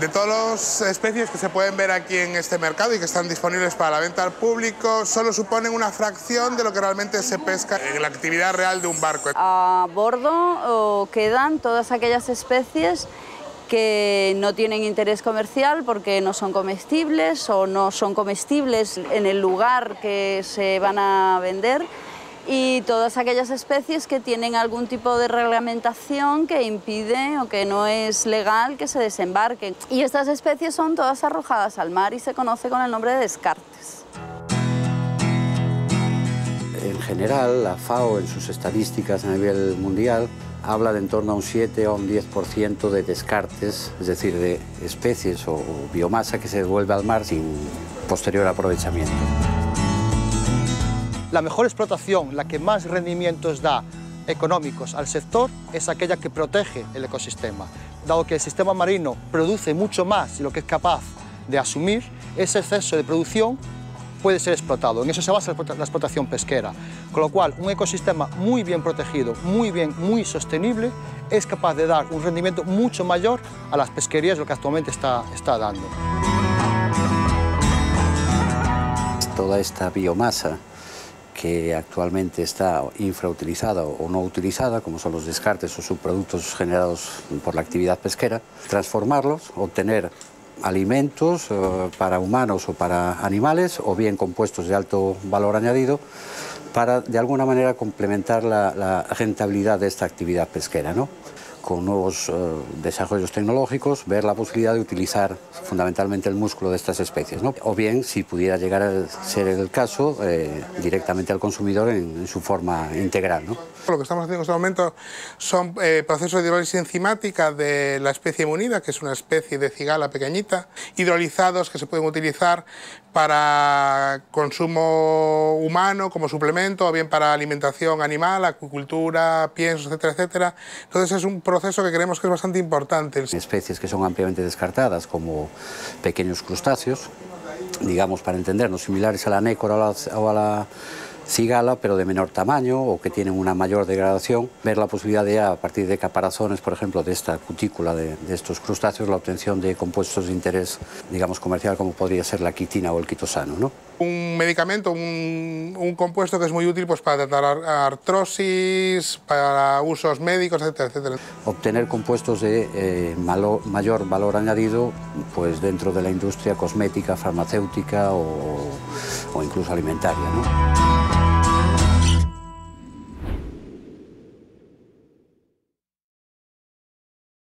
De todas las especies que se pueden ver aquí en este mercado y que están disponibles para la venta al público, solo suponen una fracción de lo que realmente se pesca en la actividad real de un barco. A bordo quedan todas aquellas especies que no tienen interés comercial porque no son comestibles o no son comestibles en el lugar que se van a vender y todas aquellas especies que tienen algún tipo de reglamentación que impide o que no es legal que se desembarquen. Y estas especies son todas arrojadas al mar y se conoce con el nombre de descartes. En general, la FAO en sus estadísticas a nivel mundial habla de en torno a un 7 o un 10% de descartes, es decir, de especies o biomasa que se devuelve al mar sin posterior aprovechamiento. La mejor explotación, la que más rendimientos da económicos al sector, es aquella que protege el ecosistema. Dado que el sistema marino produce mucho más de lo que es capaz de asumir, ese exceso de producción puede ser explotado. En eso se basa la explotación pesquera. Con lo cual, un ecosistema muy bien protegido, muy bien, muy sostenible, es capaz de dar un rendimiento mucho mayor a las pesquerías de lo que actualmente está, está dando. Toda esta biomasa que actualmente está infrautilizada o no utilizada, como son los descartes o subproductos generados por la actividad pesquera, transformarlos, obtener alimentos eh, para humanos o para animales, o bien compuestos de alto valor añadido, para de alguna manera complementar la, la rentabilidad de esta actividad pesquera. ¿no? Con nuevos eh, desarrollos tecnológicos, ver la posibilidad de utilizar fundamentalmente el músculo de estas especies, ¿no? o bien, si pudiera llegar a ser el caso, eh, directamente al consumidor en, su forma integral. ¿no? Lo que estamos haciendo en este momento son eh, procesos de hidrólisis enzimática de la especie munida, que es una especie de cigala pequeñita, hidrolizados que se pueden utilizar para consumo humano como suplemento o bien para alimentación animal, acuicultura, piensos, etcétera, etcétera. Entonces es un proceso que creemos que es bastante importante. Especies que son ampliamente descartadas como pequeños crustáceos, digamos para entendernos, similares a la nécora o a la cigala, pero de menor tamaño o que tienen una mayor degradación, ver la posibilidad de, a partir de caparazones, por ejemplo, de esta cutícula de, estos crustáceos, la obtención de compuestos de interés, digamos, comercial, como podría ser la quitina o el quitosano. ¿no? Un medicamento, un, compuesto que es muy útil pues, para tratar artrosis, para usos médicos, etcétera, Obtener compuestos de eh, mayor valor añadido pues, dentro de la industria cosmética, farmacéutica o, o incluso alimentaria. ¿no?